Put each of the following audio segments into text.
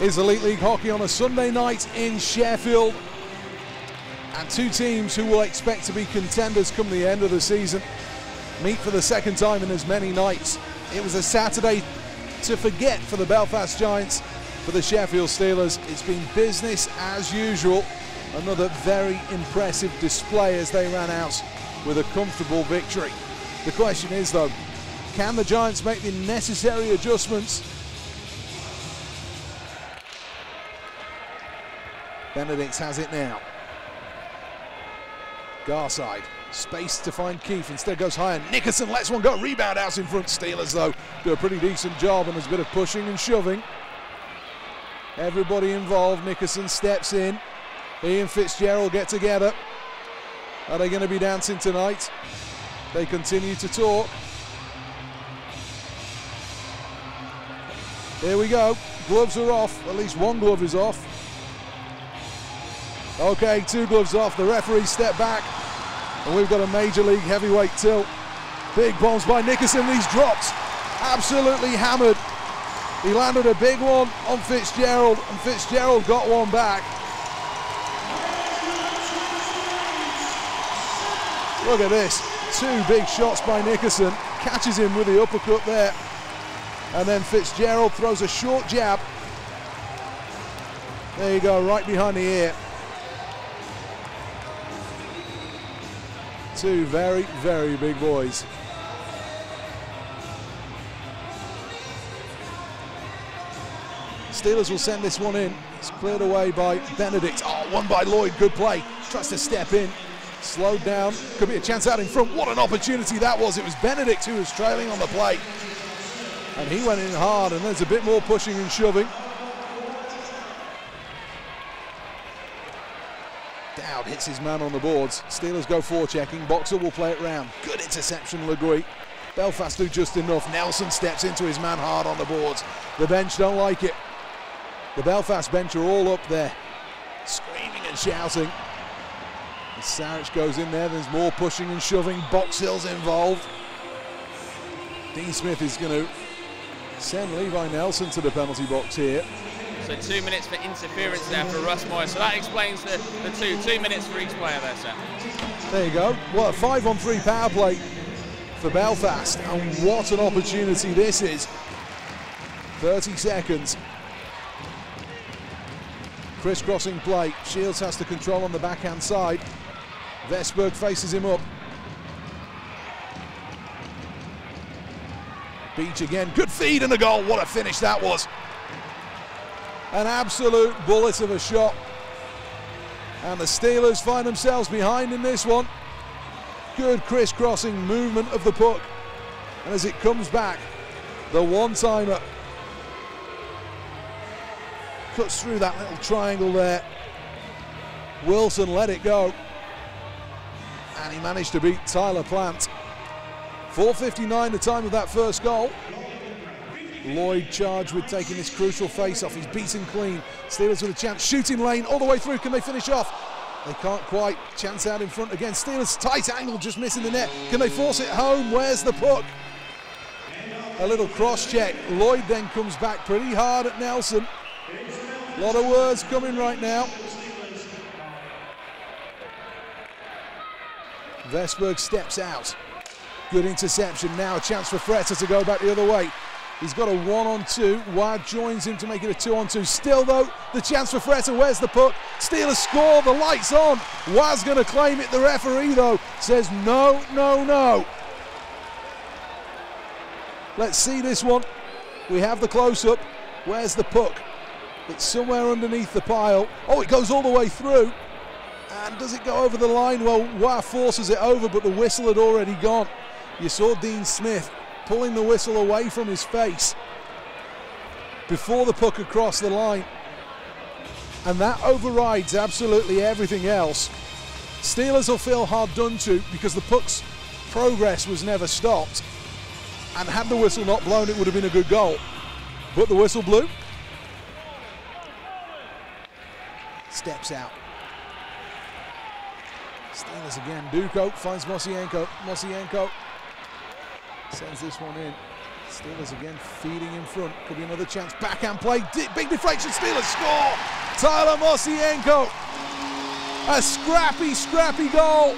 is Elite League Hockey on a Sunday night in Sheffield. And two teams who will expect to be contenders come the end of the season meet for the second time in as many nights. It was a Saturday to forget for the Belfast Giants. For the Sheffield Steelers, it's been business as usual. Another very impressive display as they ran out with a comfortable victory. The question is, though, can the Giants make the necessary adjustments? Benedicts has it now. Garside, space to find Keith, instead goes higher. Nickerson lets one go, rebound out in front. Steelers, though, do a pretty decent job and there's a bit of pushing and shoving. Everybody involved. Nickerson steps in. He and Fitzgerald get together. Are they going to be dancing tonight? They continue to talk. Here we go. Gloves are off. At least one glove is off. Okay, two gloves off. The referee step back. And we've got a major league heavyweight tilt. Big bombs by Nickerson. These drops absolutely hammered. He landed a big one on Fitzgerald, and Fitzgerald got one back. Look at this. Two big shots by Nickerson. Catches him with the uppercut there. And then Fitzgerald throws a short jab. There you go, right behind the ear. Two very, very big boys. Steelers will send this one in. It's cleared away by Benedict. Oh, one by Lloyd. Good play. Tries to step in. Slowed down. Could be a chance out in front. What an opportunity that was. It was Benedict who was trailing on the plate. And he went in hard, and there's a bit more pushing and shoving. Dowd hits his man on the boards. Steelers go forechecking. Boxer will play it round. Good interception, Legui. Belfast do just enough. Nelson steps into his man hard on the boards. The bench don't like it. The Belfast bench are all up there, screaming and shouting. As Sarich goes in there, there's more pushing and shoving. Box Hill's involved. Dean Smith is going to send Levi Nelson to the penalty box here. So two minutes for interference there for Russ Moyer. So that explains the, the two. Two minutes for each player there, sir. There you go. Well, a five on three power play for Belfast. And what an opportunity this is. 30 seconds. Crisscrossing play. Shields has to control on the backhand side. Vesberg faces him up. Beech again. Good feed and a goal. What a finish that was. An absolute bullet of a shot. And the Steelers find themselves behind in this one. Good crisscrossing movement of the puck. And as it comes back, the one-timer cuts through that little triangle there. Wilson let it go. And he managed to beat Tyler Plant. 4.59 the time of that first goal. Lloyd charged with taking this crucial face-off. He's beaten clean. Steelers with a chance. Shooting lane all the way through. Can they finish off? They can't quite. Chance out in front again. Steelers tight angle, just missing the net. Can they force it home? Where's the puck? A little cross check. Lloyd then comes back pretty hard at Nelson. A lot of words coming right now. Vesberg steps out. Good interception now. A chance for Fretter to go back the other way. He's got a one on two. Waugh joins him to make it a two on two. Still, though, the chance for Fretter. Where's the puck? Steelers score. The lights on. Waugh's going to claim it. The referee, though, says no, no, no. Let's see this one. We have the close up. Where's the puck? It's somewhere underneath the pile. Oh, it goes all the way through. And does it go over the line? Well, Waugh forces it over, but the whistle had already gone. You saw Dean Smith pulling the whistle away from his face before the puck across the line. And that overrides absolutely everything else. Steelers will feel hard done to because the puck's progress was never stopped. And had the whistle not blown, it would have been a good goal. But the whistle blew. Steps out. Steelers again. Duco finds Mosienko. Mosienko sends this one in. Steelers again feeding in front. Could be another chance. Backhand play. Big deflection. Steelers score. Tyler Mosienko. A scrappy, scrappy goal.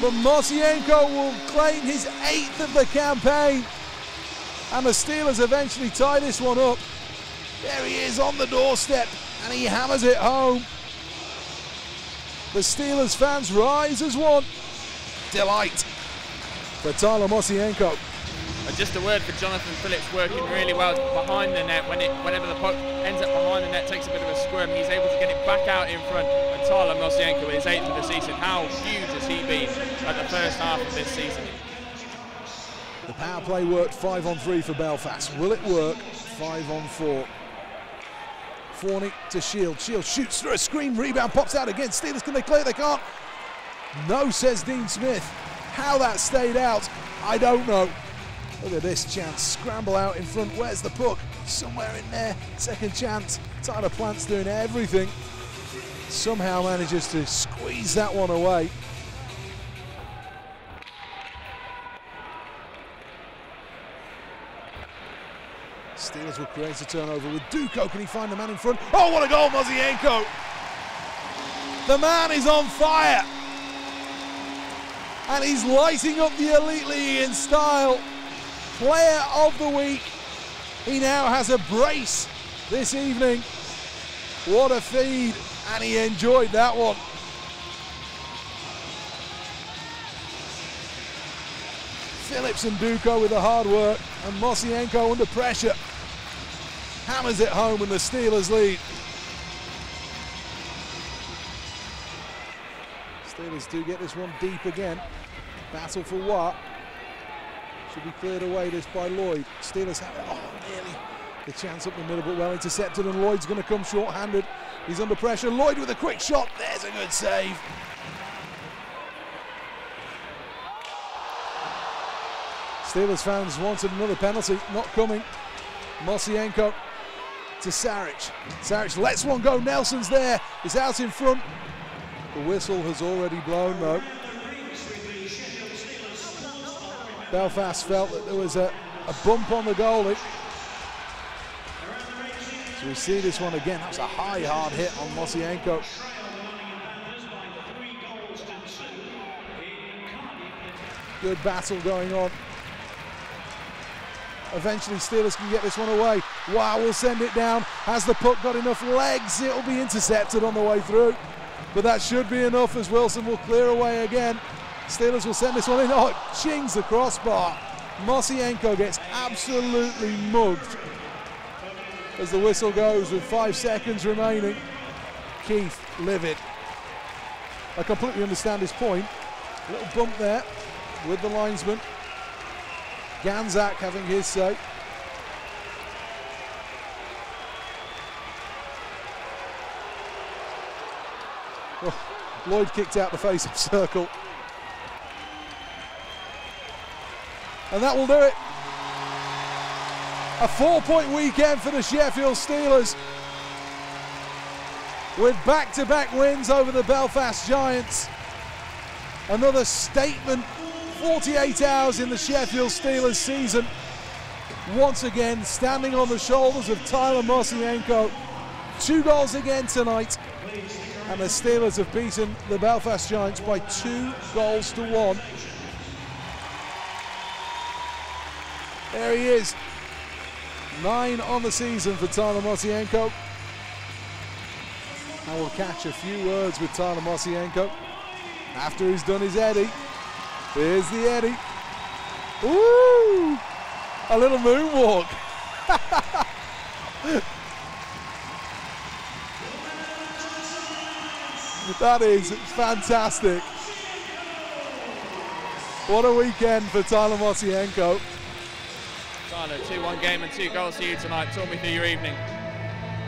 But Mosienko will claim his eighth of the campaign. And the Steelers eventually tie this one up. There he is on the doorstep and he hammers it home. The Steelers fans rise as one. Delight for Tyler Mosienko. And uh, just a word for Jonathan Phillips working really well behind the net. When it, whenever the puck ends up behind the net, takes a bit of a squirm, he's able to get it back out in front. And Tyler Mosienko, his eighth of the season, how huge has he been at the first half of this season? The power play worked five on three for Belfast. Will it work five on four? Forney to Shield. Shield shoots through a screen, rebound pops out again. Steelers, can they clear? They can't. No, says Dean Smith. How that stayed out, I don't know. Look at this chance. Scramble out in front. Where's the puck? Somewhere in there. Second chance. Tyler Plant's doing everything. Somehow manages to squeeze that one away. Steelers will create a turnover with Duco. Can he find the man in front? Oh, what a goal, Mosienko! The man is on fire! And he's lighting up the Elite League in style player of the week. He now has a brace this evening. What a feed, and he enjoyed that one. Phillips and Duco with the hard work, and Mosienko under pressure. Hammers it home and the Steelers lead. Steelers do get this one deep again. Battle for what? Should be cleared away this by Lloyd. Steelers have it. Oh, nearly the chance up the middle, but well intercepted, and Lloyd's going to come short-handed. He's under pressure. Lloyd with a quick shot. There's a good save. Steelers fans wanted another penalty, not coming. Mosienko to Saric. Saric lets one go. Nelson's there. He's out in front. The whistle has already blown, though. Belfast felt that there was a, a bump on the goalie. So we see this one again. That's a high, hard hit on Mosienko. Good battle going on. Eventually Steelers can get this one away. Wow, We'll send it down. Has the puck got enough legs? It'll be intercepted on the way through. But that should be enough as Wilson will clear away again. Steelers will send this one in. Oh, chings the crossbar. Mosienko gets absolutely mugged as the whistle goes with five seconds remaining. Keefe livid. I completely understand his point. A little bump there with the linesman. Ganzak having his say. Oh, Lloyd kicked out the face-off circle. And that will do it. A four-point weekend for the Sheffield Steelers. With back-to-back -back wins over the Belfast Giants. Another statement 48 hours in the Sheffield Steelers season. Once again, standing on the shoulders of Tyler Mosienko. Two goals again tonight. And the Steelers have beaten the Belfast Giants by two goals to one. There he is. Nine on the season for Tyler Mosienko. I will catch a few words with Tyler Mosienko after he's done his Eddie. Here's the Eddie. Ooh! A little moonwalk. that is fantastic. What a weekend for Tyler Mosienko. Tyler, 2-1 game and two goals for you tonight. Talk me through your evening.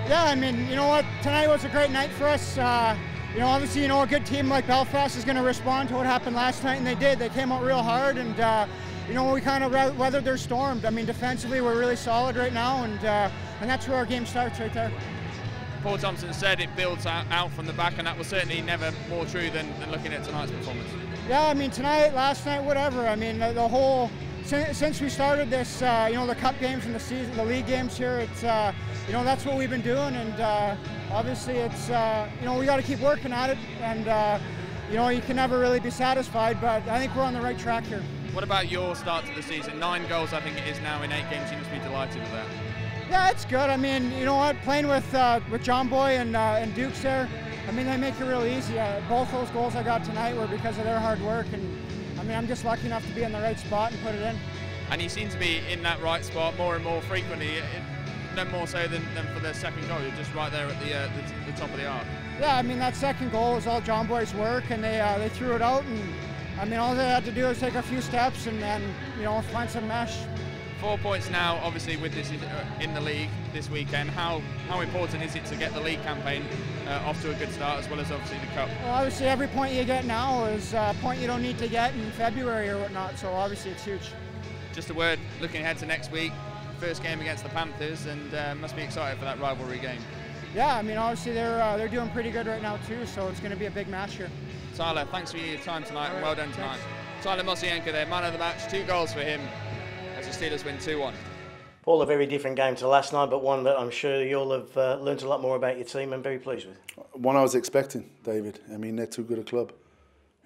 Yeah, I mean, you know what? Tonight was a great night for us. Uh, you know, obviously, you know, a good team like Belfast is going to respond to what happened last night, and they did. They came out real hard, and uh, you know, we kind of weathered their storm. I mean, defensively, we're really solid right now, and uh, and that's where our game starts right there. Paul Thompson said it builds out, out from the back, and that was certainly never more true than, than looking at tonight's performance. Yeah, I mean, tonight, last night, whatever. I mean, the, the whole since, since we started this, uh, you know, the cup games and the season, the league games here, it's, uh, you know, that's what we've been doing, and uh, obviously it's, uh, you know, we got to keep working at it, and uh, you know, you can never really be satisfied, but I think we're on the right track here. What about your start to the season? Nine goals, I think it is now in eight games. You must be delighted with that. Yeah, it's good. I mean, you know what? Playing with uh, with John Boy and and Dukes there, I mean, they make it real easy. both those goals I got tonight were because of their hard work and I mean, I'm just lucky enough to be in the right spot and put it in. And you seem to be in that right spot more and more frequently, no more so than, than for the second goal. You're just right there at the, uh, the, the, top of the arc. Yeah, I mean, that second goal was all John Boy's work, and they, uh, they threw it out. And I mean, all they had to do was take a few steps and then, you know, find some mesh. Four points now, obviously, with this uh, in the league this weekend. How how important is it to get the league campaign uh, off to a good start, as well as obviously the cup? Well, obviously, every point you get now is a point you don't need to get in February or whatnot. So obviously, it's huge. Just a word, looking ahead to next week, first game against the Panthers, and uh, must be excited for that rivalry game. Yeah, I mean, obviously they're uh, they're doing pretty good right now too, so it's going to be a big match here. Tyler, thanks for your time tonight, right, and well done tonight. Thanks. Tyler Mosienko there, man of the match, two goals for him Steelers win 2-1. Paul, a very different game to last night, but one that I'm sure you'll have uh, learned a lot more about your team and very pleased with. One I was expecting, David. I mean, they're too good a club.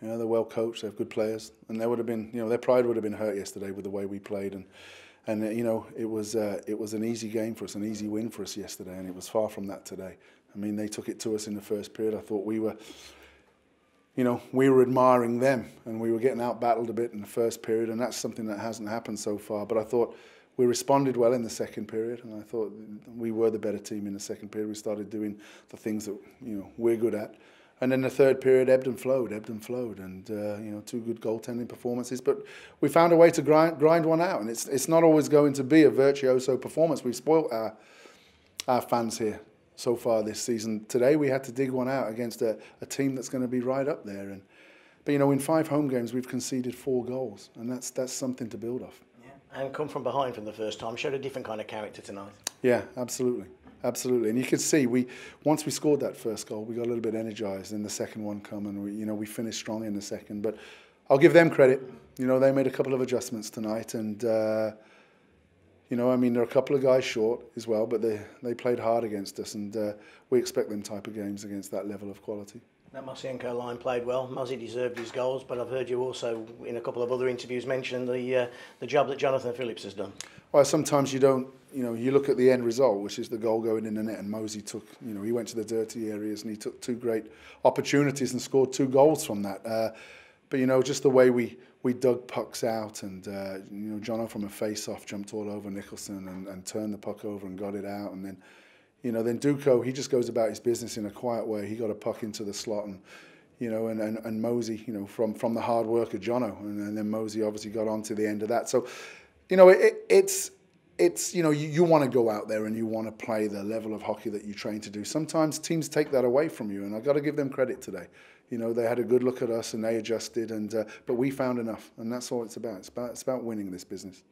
You know, they're well coached, they have good players, and they would have been, you know, their pride would have been hurt yesterday with the way we played, and and uh, you know, it was uh, it was an easy game for us, an easy win for us yesterday, and it was far from that today. I mean, they took it to us in the first period. I thought we were you know, we were admiring them and we were getting out battled a bit in the first period, and that's something that hasn't happened so far. But I thought we responded well in the second period, and I thought we were the better team in the second period. We started doing the things that you know we're good at, and then the third period ebbed and flowed, ebbed and flowed, and uh, you know two good goaltending performances. But we found a way to grind grind one out, and it's it's not always going to be a virtuoso performance. We've spoilt our our fans here so far this season. Today we had to dig one out against a, a team that's going to be right up there. And but you know, in five home games we've conceded four goals, and that's that's something to build off. Yeah. And come from behind for the first time. Showed a different kind of character tonight. Yeah, absolutely. Absolutely, and you can see we once we scored that first goal, we got a little bit energized. And the second one come, and we you know we finished strong in the second. But I'll give them credit. You know, they made a couple of adjustments tonight, and uh, you know, I mean, there are a couple of guys short as well, but they, they played hard against us, and uh, we expect them type of games against that level of quality. That Mosienko line played well. Muzzy deserved his goals, but I've heard you also, in a couple of other interviews, mention the uh, the job that Jonathan Phillips has done. Well, sometimes you don't, you know, you look at the end result, which is the goal going in the net, and Mosey took, you know, he went to the dirty areas and he took two great opportunities and scored two goals from that. Uh, but you know, just the way we we dug pucks out, and uh, you know, Jono from a face-off jumped all over Nicholson and, and turned the puck over and got it out, and then, you know, then Duco he just goes about his business in a quiet way. He got a puck into the slot and. You know, and, and, and Mosey, you know, from, from the hard work of Jono, and, and then Mosey obviously got on to the end of that. So, you know, it, it's it's you know you, you want to go out there and you want to play the level of hockey that you train to do. Sometimes teams take that away from you, and I've got to give them credit today you know, they had a good look at us and they adjusted, and uh, but we found enough, and that's all it's about. It's about it's about winning this business.